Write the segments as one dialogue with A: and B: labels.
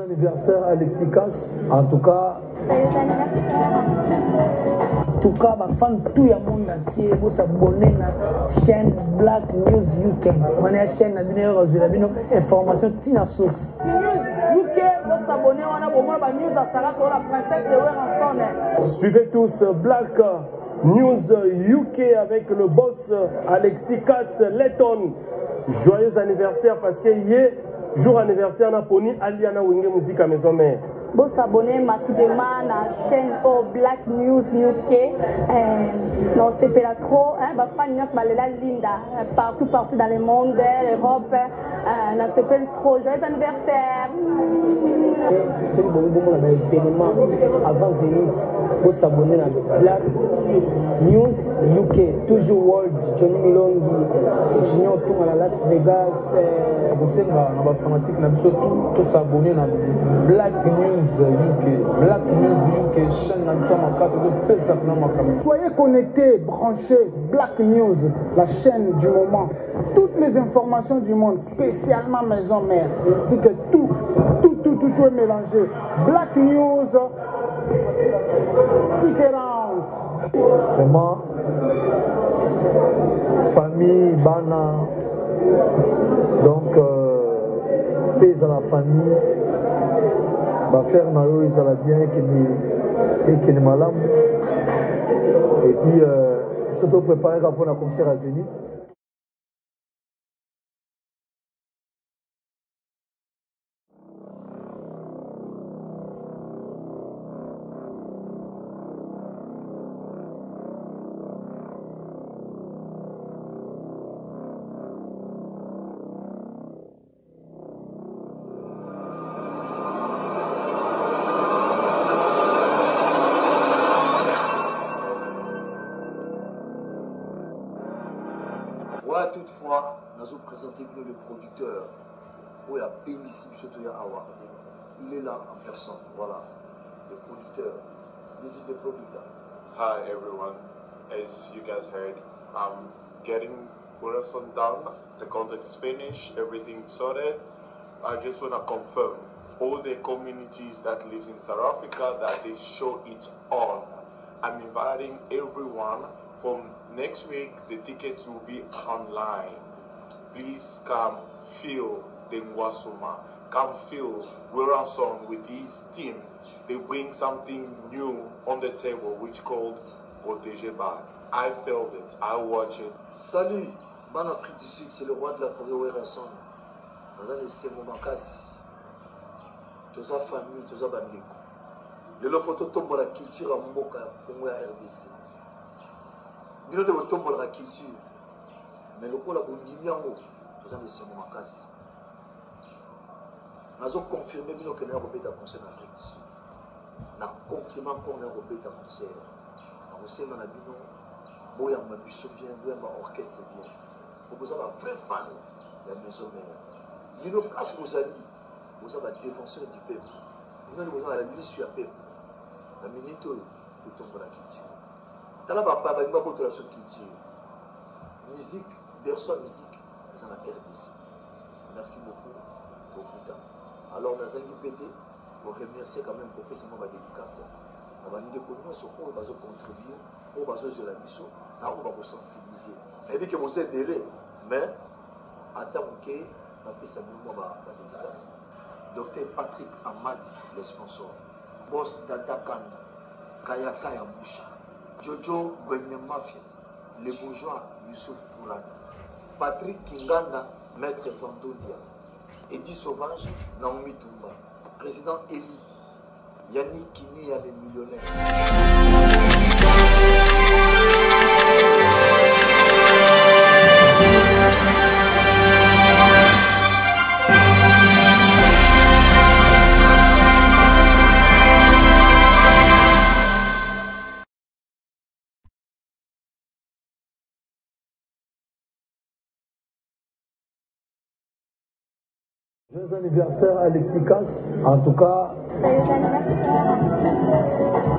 A: anniversaire Alexis. En tout cas,
B: Joyeux anniversaire.
A: en tout cas, bafan tout ya monde entier bosabone na chaîne Black News UK. Mane ya chaîne na bino oyo bazwela bino information ntina source.
C: news uk bosabone wana bomona banews asala solo la princesse de weranson
D: Suivez tous Black News UK avec le boss Alexis Cass Letton. Joyeux anniversaire parce que hier, jour anniversaire, na poni Aliana Wenge à Maison Mère.
B: Bosabone massivement na chaîne oyo black news uk eh, na osepela trop eh, bafani nyonso balela linda eh, partout partout dans le monde eh, europe eh, nasepeli trop joyeux anniversaire.
A: Soki bongo bomona baévénement avant zénith bosabone na black news uk toujours world johnny milongi junior tunga na las vegas eh,
E: kosenga na bafanatike na biso tu tosabone na black news
F: Soyez connectés, branchés, Black News, la chaîne du moment. Toutes les informations du monde, spécialement Maison Mère, ainsi que tout, tout, tout, tout, tout est mélangé. Black News, stick around.
E: vraiment famille bana donc euh, mpe ezala famille bafere na yo ezala bien ekende ekende malamu. Epuis euh, biso toprepareka mpona concert ya zénith
G: toutefois, nous avons présenté le producteur. Oui, à Bénissi Chotoya Awa. Il est là en personne. Voilà. Le producteur. This is the producer.
H: Hi everyone. As you guys heard, I'm getting Wilson done. The content is finished, everything sorted. I just wanna confirm all the communities that lives in South Africa that they show it on. I'm inviting everyone from next week the tickets will be online. Please come feel the Nwasuma. Come feel Wilson with his team. They bring something new on the table which called Protégé Base. I felt it. I watch it.
G: Salut, Ban Afrique du Sud, c'est le roi de la forêt Werenson. Dans un essai Momakasi. Toza famille, toza bandeko. lelo fo totombola culture ya mboka ya kongo ya rdc bino nde botombolaka culture. Mais lokola bondimi yango toza na esengo makasi nazoconfirme bino kende ya kobeta concert na afrique du sud. Na confirme encore na ya kobeta concert. Nakosenga na bino boyamba biso bien boyamba orchestre bien. Po boza ba vrai fan ya maison mare bino place bozali boza badéfenseur du peuple. Bino nde boza na lisu ya peuple. Na minute oyo totombola culture tala bapa balingi babotola so culture musique berso ya musique eza na rdc merci beaucoup tokuta alors nazangi mpe te koremercie quand même kopesa mwa badédicace na bandeko nyonso oyo bazocontribue oyo bazozela biso na oyo bakosensibilize nayebi ke boza ebele mais ata moke napesa bino mwa badédicace docteur patrick amadi le sponsor. Bos dada kanda kayaka ya musha jojo gwenye mafia le bourgeois yusuf kurana patrick kinganda maître fantodia edi sauvage naomi tumba président eli yannick kini ya le
A: Joyeux anniversaire Alexis. En tout cas,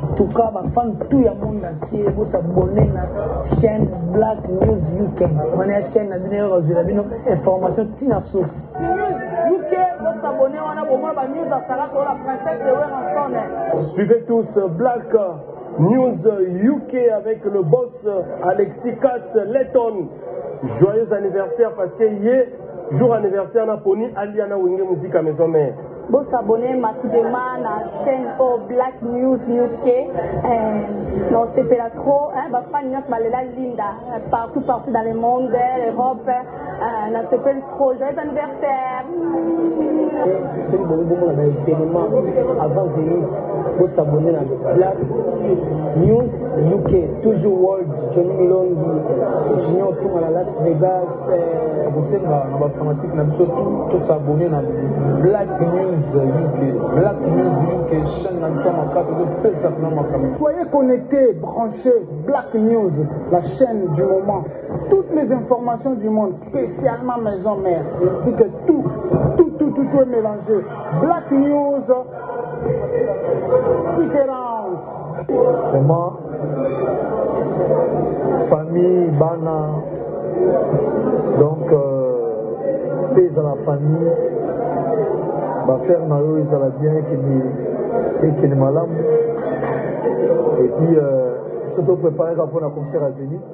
A: en tout cas, bafan tout ya monde entier bosabone na chaîne Black News UK. Mane ya chaîne na bino oyo bazwela bino information ntina source.
C: news uk bosabone wana bomona banews asala solo la princesse de
D: Suivez tous Black News UK avec le boss Alexis Cass Letton. Joyeux anniversaire parce que hier, jour anniversaire na poni aliana wenge musique à maison mère.
B: Bosabone massivement na chaîne o black news uk eh, nosepela trop eh, bafani nyonso balela linda eh, partout partout dans le monde l'europe eh, nasepeli trop joyeux anniversaire
A: seli bongo bomona na événement avant zénith bosabone na black news uk toujours world johnny milongi junior tunga na las vegas
E: kosenga na bafanatike na biso tu tosabone na black news
G: Soyez connectés, branchés, Black News, la chaîne du moment. Toutes les informations du monde, spécialement Maison Mère, ainsi que tout, tout, tout, tout, tout est mélangé. Black News, stick around.
I: vraiment famille bana donc mpe ezala famille bafere na yo ezala bien ekende malamu epuis biso toprepareka mpona concert ya zénith